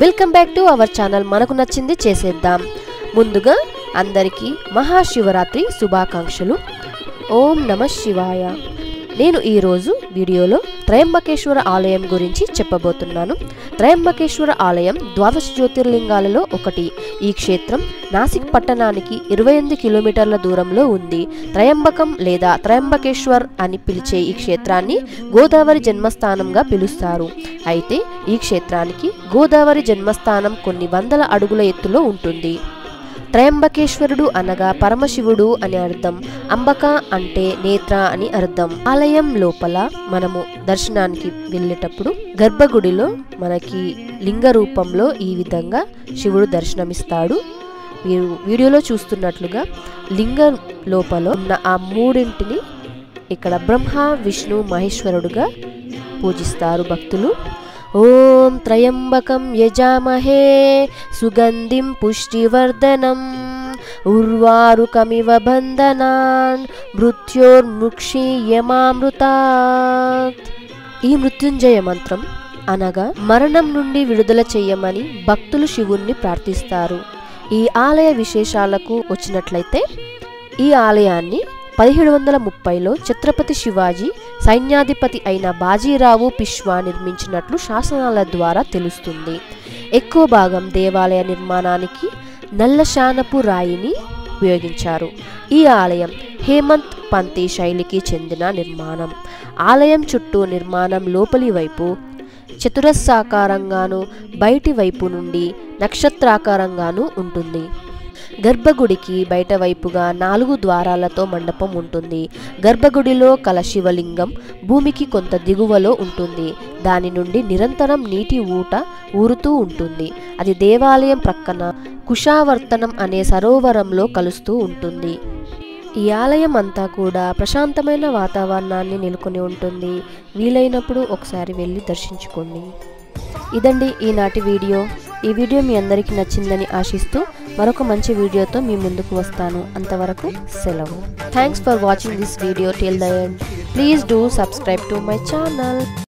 Welcome back to our channel. మనకు నచ్చింది చేసేద్దాం. ముందుగా అందరికీ మహాశివరాత్రి శుభాకాంక్షలు. ఓం నమ శివాయ. నేను ఈరోజు వీడియోలో త్రయంబకేశ్వర ఆలయం గురించి చెప్పబోతున్నాను. త్రయంబకేశ్వర ఆలయం ద్వాదశ జ్యోతిర్లింగాలలో ఒకటి. ఈ క్షేత్రం నాసిక్ పట్టణానికి ఇరవై ఎనిమిది కిలోమీటర్ల దూరంలో ఉంది. త్రయంబకం లేదా త్రయంబకేశ్వర్ అని పిలిచే ఈ క్షేత్రాన్ని గోదావరి జన్మస్థానంగా పిలుస్తారు. అయితే ఈ క్షేత్రానికి గోదావరి జన్మస్థానం కొన్ని వందల అడుగుల ఎత్తులో ఉంటుంది. త్రయంబకేశ్వరుడు అనగా పరమశివుడు అని అర్థం. అంబక అంటే నేత్ర అని అర్థం. ఆలయం లోపల మనము దర్శనానికి వెళ్ళేటప్పుడు గర్భగుడిలో మనకి లింగ రూపంలో ఈ విధంగా శివుడు దర్శనమిస్తాడు. మీరు వీడియోలో చూస్తున్నట్లుగా లింగ లోపల ఉన్న ఆ మూడింటిని ఇక్కడ బ్రహ్మ విష్ణు మహేశ్వరుడుగా పూజిస్తారు భక్తులు. ఓం త్రయంబకం యజామహే సుగంధిం పుష్టివర్ధనం. ఉర్వారుకమివ బంధనాన్ మృత్యోర్ముక్షీయమామృతాత్. ఈ మృత్యుంజయ మంత్రం అనగా మరణం నుండి విడుదల చేయమని భక్తులు శివుణ్ణి ప్రార్థిస్తారు. ఈ ఆలయ విశేషాలకు వచ్చినట్లయితే ఈ ఆలయాన్ని పదిహేడు వందల ముప్పైలో ఛత్రపతి శివాజీ సైన్యాధిపతి అయిన బాజీరావు పిష్వా నిర్మించినట్లు శాసనాల ద్వారా తెలుస్తుంది. ఎక్కువ భాగం దేవాలయ నిర్మాణానికి నల్లశానపు రాయిని ఉపయోగించారు. ఈ ఆలయం హేమంత్ పంతి శైలికి చెందిన నిర్మాణం. ఆలయం చుట్టూ నిర్మాణం లోపలి వైపు చతురస్రాకారంగాను బయటి వైపు నుండి నక్షత్రాకారంగాను ఉంటుంది. గర్భగుడికి బయట వైపుగా నాలుగు ద్వారాలతో మండపం ఉంటుంది. గర్భగుడిలో కల శివలింగం భూమికి కొంత దిగువలో ఉంటుంది. దాని నుండి నిరంతరం నీటి ఊట ఊరుతూ ఉంటుంది. అది దేవాలయం ప్రక్కన కుషావర్తనం అనే సరోవరంలో కలుస్తూ ఉంటుంది. ఈ ఆలయం అంతా కూడా ప్రశాంతమైన వాతావరణాన్ని నెలకొని ఉంటుంది. వీలైనప్పుడు ఒకసారి వెళ్ళి దర్శించుకోండి. ఇదండి ఈనాటి వీడియో. ఈ వీడియో మీ అందరికీ నచ్చిందని ఆశిస్తూ మరొక మంచి వీడియోతో మీ ముందుకు వస్తాను. అంతవరకు సెలవు. Thanks for watching this video till the end please do subscribe to my channel